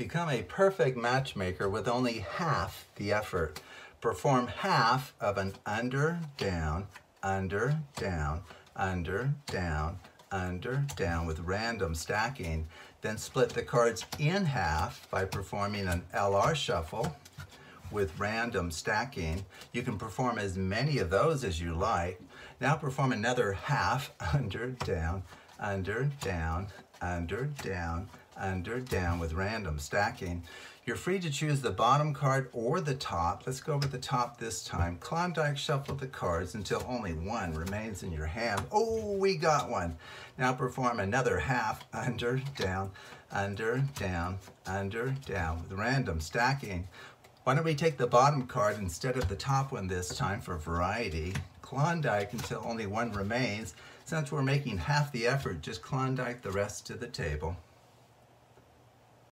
Become a perfect matchmaker with only half the effort. Perform half of an under, down, under, down, under, down, under, down with random stacking. Then split the cards in half by performing an LR shuffle with random stacking. You can perform as many of those as you like. Now perform another half under, down, under, down, under, down, under, down with random stacking. You're free to choose the bottom card or the top. Let's go with the top this time. Klondike shuffle the cards until only one remains in your hand. Oh, we got one. Now perform another half under, down, under, down, under, down with random stacking. Why don't we take the bottom card instead of the top one this time for variety? Klondike until only one remains. Since we're making half the effort, just Klondike the rest to the table.